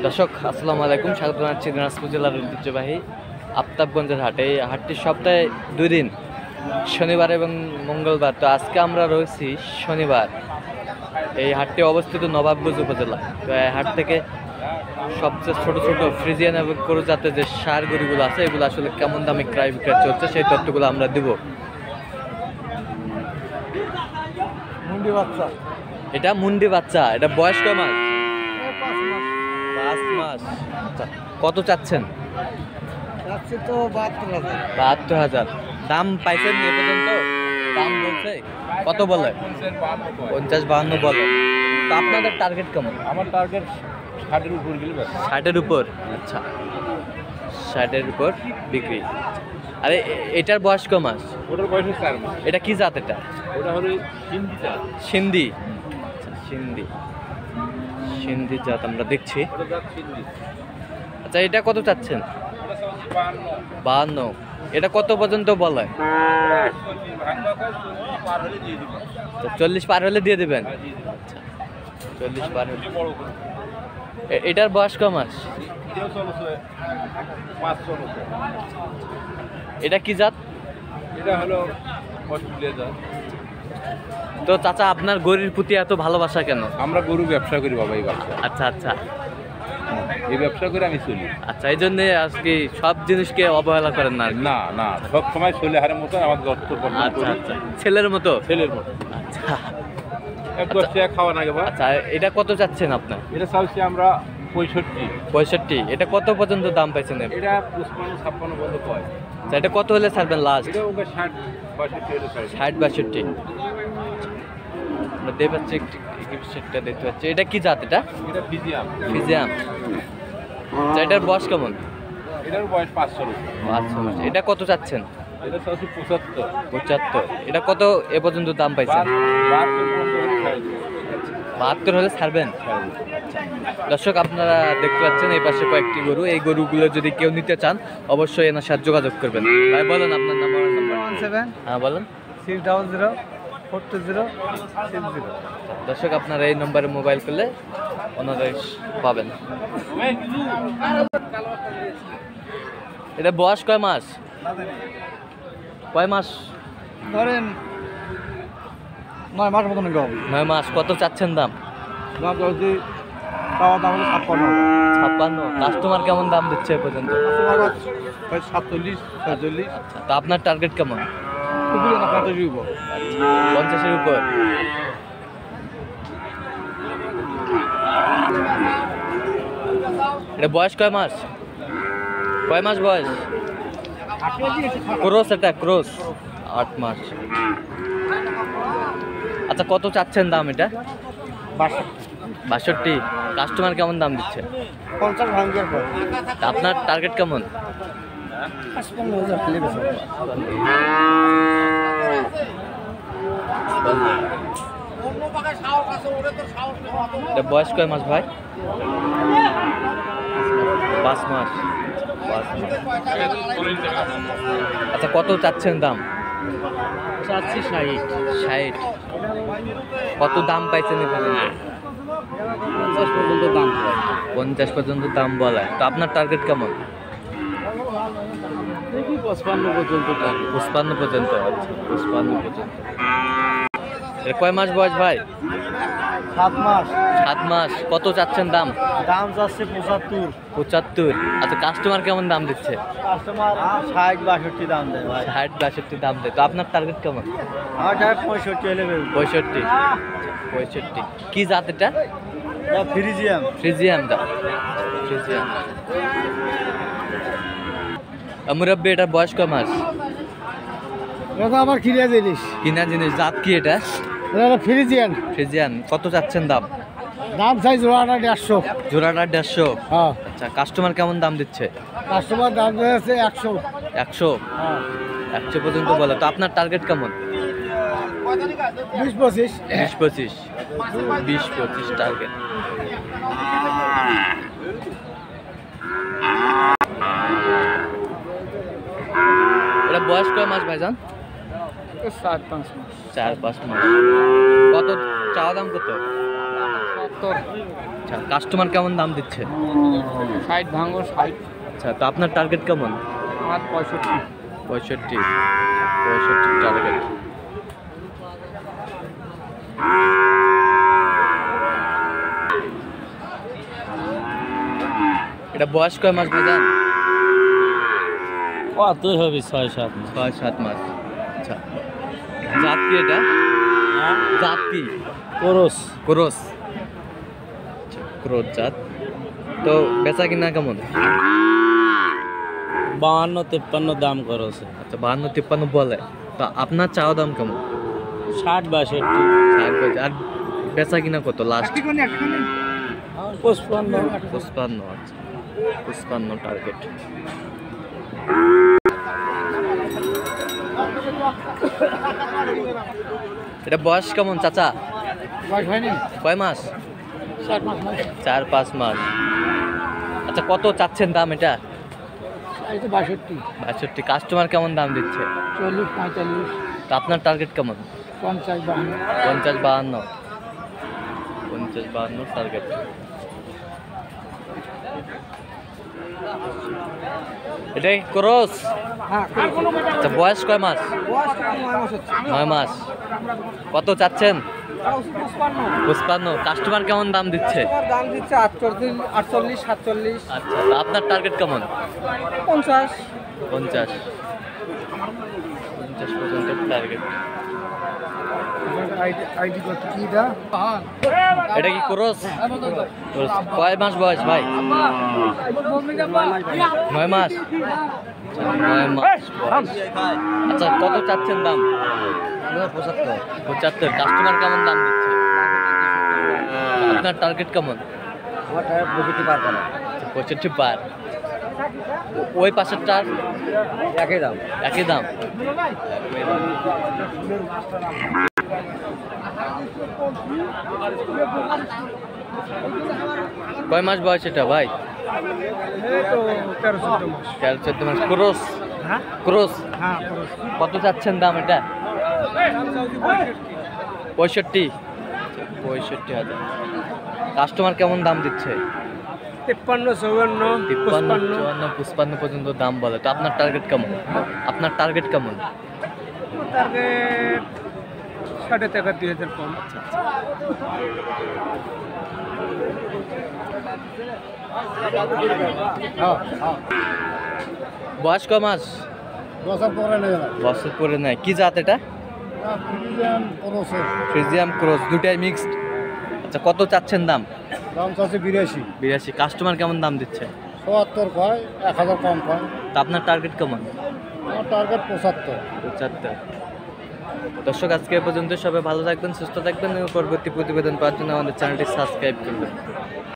দর্শক আসসালামু আলাইকুম। স্বাগত জানাচ্ছি দিনাজপুর জেলার ঐতিহ্যবাহী আফতাবগঞ্জের হাটে। এই হাটটি সপ্তাহে দুই দিন শনিবার এবং মঙ্গলবার। তো আজকে আমরা রয়েছি শনিবার। এই হাটটি অবস্থিত নবাবগঞ্জ উপজেলা। তো এই হাট থেকে সবচেয়ে ছোট ছোট ফ্রিজিয়ান এবং গরু জাতের যে সার গরুগুলো আছে এগুলো আসলে কেমন দামে ক্রয় বিক্রয় চলছে সেই তথ্যগুলো আমরা দিব। মুন্ডি বাচ্চা। এটা মুন্ডি বাচ্চা এটা বয়স কয় মাস এই পাঁচ মাস পাঁচ মাস আচ্ছা কত চাচ্ছেন? যাচ্ছে তো বাহাত্তর হাজার। বাহাত্তর হাজার। দাম পাইছেন এ পর্যন্ত? দাম বলছে? কত বলে? পঞ্চাশ বাহান্ন বলে। তো আপনাদের টার্গেট কেমন? আমার টার্গেট ষাটের উপর গেলে ষাটের উপর? আচ্ছা। ষাটের উপর বিক্রি। আরে এটার বয়স ক মাস? ওটার বয়স চার মাস। এটা কি জাত এটা? ওটা হলো চাল সিন্ধি। আচ্ছা সিন্ধি। সিন্ধি জাত আমরা দেখছি। আচ্ছা এটা কত চাচ্ছেন? বাহান্ন। এটা কত পর্যন্ত বলে? চল্লিশ পার হলে দিয়ে দেবেন। চল্লিশ পার হলে। এটার বয়স ক মাস? এটা কি জাত? এটা হলো জাত। তো চাচা আপনার গরির প্রতি এত ভালোবাসা কেন? আমরা গরু ব্যবসা করি বাবা এই ব্যবসা আচ্ছা আচ্ছা। এই ব্যবসা করে আমি চলি। আচ্ছা এই জন্যে আজকে সব জিনিসকে অবহেলা করেন না না না সব সময় চলে হারের মতো আমার যত আচ্ছা আচ্ছা। ছেলের মতো? ছেলের মতো। আচ্ছা। এক দশ খাওয়া না আচ্ছা এটা কত চাচ্ছেন আপনার এটা চাইছি আমরা পঁয়ষট্টি। পঁয়ষট্টি। এটা কত পর্যন্ত দাম পাইছেন এটা পুষ্পান্ন ছাপ্পান্ন বন্ধ পায় আচ্ছা, এটা কত হলে ছাড়বেন লাস্ট ষাট ছাড়বে। ষাট বাষট্টি। আমরা দেখতে পাচ্ছি একটি সেটটা দেখতে পাচ্ছি এটা কি জাত এটা? এটা ফিজিয়াম। ফিজিয়াম। আচ্ছা এটার বয়স কেমন? এটার বয়স পাঁচশো আচ্ছা আচ্ছা। এটা কত চাচ্ছেন? এটা চাইছি পঁচাত্তর। পঁচাত্তর। এটা কত এ পর্যন্ত দাম পাইছেন? বাহাত্তর হলে ছাড়বেন? দর্শক আপনারা দেখতে পাচ্ছেন এই পাশে কয়েকটি গরু। এই গরুগুলো যদি কেউ নিতে চান অবশ্যই এনার সাথে যোগাযোগ করবেন। ভাই বলেন আপনার নাম্বার। হ্যাঁ বলেন। Six double zero four two zero six zero. দর্শক আপনারা এই নম্বরে মোবাইল করলে ওনারা পাবেন। এটা বয়স কয় মাস? কয় মাস? ধরেন নয় মাস মতন নয় মাস কত চাচ্ছেন দাম? হলো ছাপ্পান্ন। ছাপ্পান্ন। কাস্টমার কেমন দাম দিচ্ছে এ পর্যন্ত? সাতচল্লিশ ছয়চল্লিশ। আচ্ছা তো আপনার টার্গেট কেমন? পঞ্চাশের উপর? এটা বয়স কয় মাস? কয় মাস বয়স? ক্রোস এটা ক্রোস। আট মাস। আচ্ছা কত চাচ্ছেন দাম এটা? বাষট্টি। কাস্টমার কেমন দাম দিচ্ছে? আপনার টার্গেট কেমন? পাঁচপান্ন হাজার খেলে বেশি বয়স কয় মাস ভাই? পাঁচ মাস। পাঁচ মাস। আচ্ছা কত চাচ্ছেন দাম? চাচ্ছি ষাট। ষাট। কত দাম পাইছেন এখানে? পঞ্চাশ পর্যন্ত দাম। পঞ্চাশ পর্যন্ত দাম বলা। তো আপনার টার্গেট কেমন? পঁচপান্ন পর্যন্ত দাম পুষ্পান্ন পর্যন্ত আচ্ছা পর্যন্ত। কয় মাস বয়স ভাই? সাত মাস। সাত মাস। কত চাচ্ছেন দাম? দাম যাচ্ছে পঁচাত্তর। পঁচাত্তর। আচ্ছা কাস্টমার কেমন দাম দিচ্ছে? কাস্টমার ষাট বাষট্টি দাম দেয় ভাই। ষাট বাষট্টি দাম দেয়। তো আপনার টার্গেট কেমন? আমার টাকা পঁয়ষট্টি হলে পঁয়ষট্টি। পঁয়ষট্টি। কি জাত এটা ফ্রিজিয়াম। ফ্রিজিয়াম জাত। ফ্রিজিয়াম। মুরব্বী এটার বয়স কয় মাস? এটা আবার খিরিয়া জিনিস। কিনা জিনিস জাত কি এটা? এটা ফ্রিজিয়ান। ফ্রিজিয়ান কত চাচ্ছেন দাম? দাম চাই জোড়াটা দেড়শো। জোড়াটা দেড়শো? হ্যাঁ। আচ্ছা কাস্টমার কেমন দাম দিচ্ছে? কাস্টমার দাম দিয়েছে একশো। একশো? হ্যাঁ। একশো পর্যন্ত বলে তো আপনার টার্গেট কেমন? বিশ পঁচিশ। বিশ পঁচিশ। বিশ পঁচিশ টার্গেট এটা বয়স কয় মাস ভাইজান? সাত পাঁচ মাস। চার পাঁচ মাস। কত? চাওয়া দাম কত? আচ্ছা কাস্টমার কেমন দাম দিচ্ছে? ষাট ভাঙো ষাট। আচ্ছা তো আপনার টার্গেট কেমন? আমার পঁয়ষট্টি। পঁয়ষট্টি। পঁয়ষট্টি টার্গেট এটা বয়স কয় মাস ভাইজান? কতই হবে ছয় সাত ছয় সাত মাস। আচ্ছা। জাত কি এটা? জাত কি করস ক্রোস আচ্ছা, ক্রোস জাত। তো বেচা কিনা কেমন? বাহান্ন তেপ্পান্ন দাম করস আচ্ছা বাহান্ন তিপ্পান্ন বলে। তো আপনার চাওয়া দাম কেমন? ষাট বাষট্টি। ষাট। আর বেচা কিনা কত লাস্ট পঁচপান্ন। পুষ্পান্ন আচ্ছা। পুষ্পান্ন টার্গেট এটা বয়স কেমন চাচা? কয় মাস? চার পাঁচ মাস। আচ্ছা কত চাচ্ছেন দাম এটা? বাষট্টি। বাষট্টি। কাস্টমার কেমন দাম দিচ্ছে? চল্লিশ পঁয়তাল্লিশ। তো আপনার টার্গেট কেমন? পঞ্চাশ বাহান্ন। পঞ্চাশ বাহান্ন। পঞ্চাশ বাহান্ন টার্গেট। এটাই ক্রস? আচ্ছা বয়স কয় মাস? নয় মাস কত চাচ্ছেন? পুষ্পান্ন। কাস্টমার কেমন দাম দিচ্ছে? দাম দিচ্ছে আটচল্লিশ সাতচল্লিশ। আচ্ছা আপনার টার্গেট কেমন? পঞ্চাশ। পঞ্চাশ। পঞ্চাশ পর্যন্ত টার্গেট। আইডি কত কি দা এটা কি ক্রস? কয় মাস বয়স ভাই? নয় মাস? আচ্ছা, নয় মাস আচ্ছা কত চাচ্ছেন দাম? পঁচাত্তর। পঁচাত্তর কাস্টমার কেমন দাম দিচ্ছে? আপনার টার্গেট কেমন? আমার পঁয়ষট্টি পার। আচ্ছা, পঁয়ষট্টি পার ওই পাশেরটার একই দাম। একই দাম। কয় মাস বয়স এটা ভাই? তেরো চোদ্দ মাস। মাস। ক্রোস হ্যাঁ? ক্রোস হ্যাঁ কত চাচ্ছেন দাম এটা? পঁয়ষট্টি। পঁয়ষট্টি হাজার। কাস্টমার কেমন দাম দিচ্ছে? তিপ্পান্ন চুয়ান্ন পুষ্পান্ন পর্যন্ত দাম বলে। তো আপনার টার্গেট কেমন? আপনার টার্গেট কেমন? টার্গেট সাড়ে টাকা দুই হাজার কম। বয়স ক মাস? বছর পরে নেই বছর পরে নাই। কি জাত এটা? ফ্রিজিয়াম ক্রস। দুটাই মিক্সড আচ্ছা কত চাচ্ছেন দাম? দাম চাচ্ছে বিরাশি। বিরাশি। কাস্টমার কেমন দাম দিচ্ছে? চুয়াত্তর কয় এক হাজার কম কয়। তা আপনার টার্গেট কেমন? আমার টার্গেট পঁচাত্তর। পঁচাত্তর। দর্শক, আজকে পর্যন্ত সবাই ভালো থাকবেন, সুস্থ থাকবেন। এবং পরবর্তী প্রতিবেদন পাওয়ার জন্য আমাদের চ্যানেলটি সাবস্ক্রাইব করবেন।